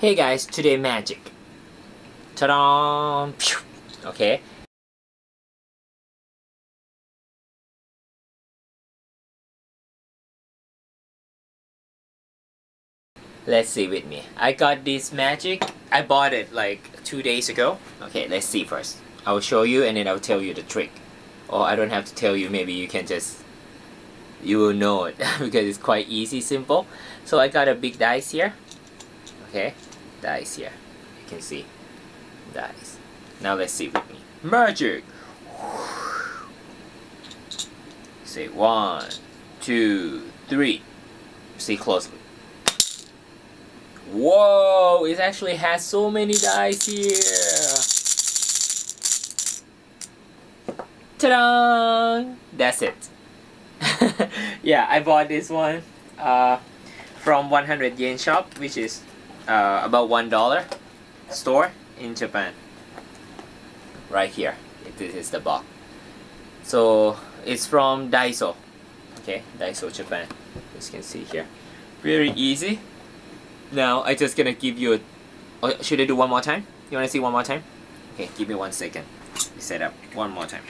Hey guys, today magic. Ta-da! Okay. Let's see with me. I got this magic. I bought it like two days ago. Okay, let's see first. I'll show you and then I'll tell you the trick. Or I don't have to tell you, maybe you can just you will know it because it's quite easy simple so I got a big dice here okay dice here you can see dice. Now let's see with me. Magic. Say one two three. See closely. Whoa it actually has so many dice here. Ta-da that's it. Yeah I bought this one uh, from 100 yen shop which is uh, about one dollar store in Japan. Right here. This is the box. So it's from Daiso. Okay Daiso Japan. As you can see here. Very easy. Now I just gonna give you a oh, should I do one more time? You wanna see one more time? Okay give me one second. Set up one more time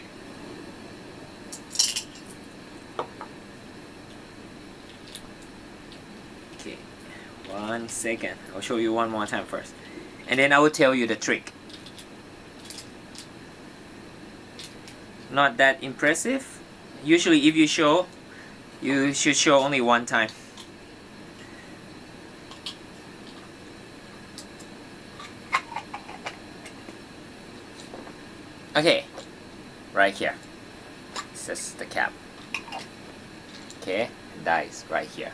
one second. I'll show you one more time first. And then I will tell you the trick. Not that impressive. Usually if you show you should show only one time. Okay. Right here. This is the cap. Okay. Dice right here.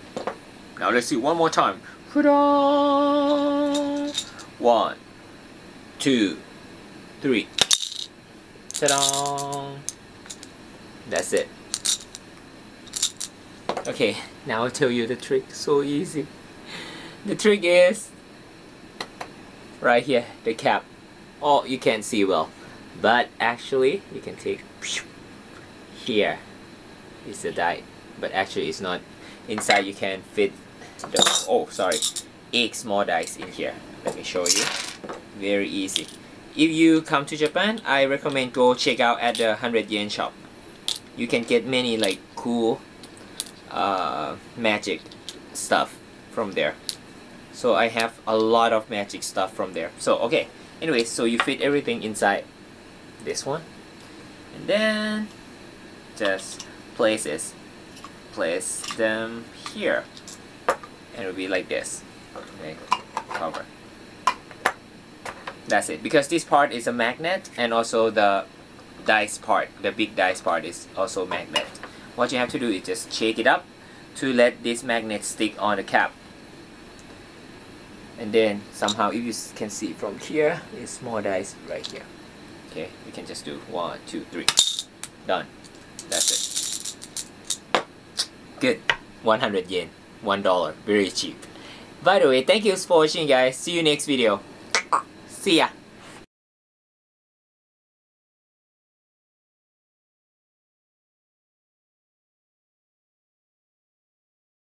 Now let's see one more time Ta-da! One, two, three. Ta-da! That's it. Okay, now I'll tell you the trick. So easy. The trick is right here, the cap. Oh, you can't see well. But actually, you can take here is the die. But actually, it's not. Inside, you can fit the, oh sorry. Eight small dice in here. Let me show you. Very easy. If you come to Japan I recommend go check out at the 100 yen shop. You can get many like cool uh, magic stuff from there. So I have a lot of magic stuff from there. So okay. Anyway so you fit everything inside this one. And then just places, place them here and it'll be like this. Okay cover. That's it. Because this part is a magnet and also the dice part the big dice part is also magnet. What you have to do is just shake it up to let this magnet stick on the cap. And then somehow if you can see from here is small dice right here. Okay we can just do one two three. Done. That's it. Good. 100 yen one dollar. Very cheap. By the way thank you for watching guys. See you next video. See ya